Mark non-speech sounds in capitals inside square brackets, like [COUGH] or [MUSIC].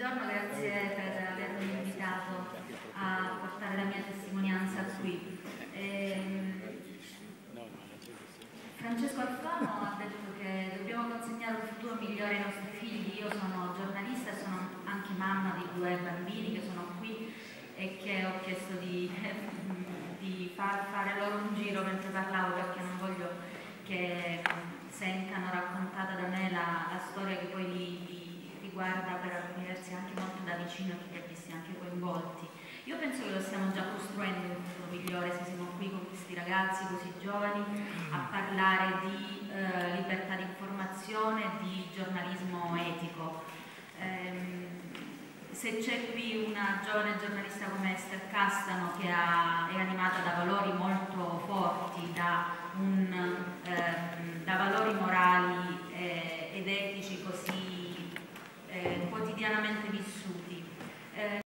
buongiorno, grazie per avermi invitato a portare la mia testimonianza qui. Eh, Francesco Alfano ha detto che dobbiamo consegnare un futuro migliore ai nostri figli. Io sono giornalista e sono anche mamma di due bambini che sono qui e che ho chiesto di, [LAUGHS] di far fare loro un giro mentre parlavo perché non voglio che sentano raccontata da me la, la storia che poi li, li riguarda versi anche molto da vicino e che li visti anche coinvolti. Io penso che lo stiamo già costruendo un futuro migliore se siamo qui con questi ragazzi così giovani a parlare di eh, libertà di informazione, di giornalismo etico. Eh, se c'è qui una giovane giornalista come Esther Castano che ha, è animata da valori molto forti,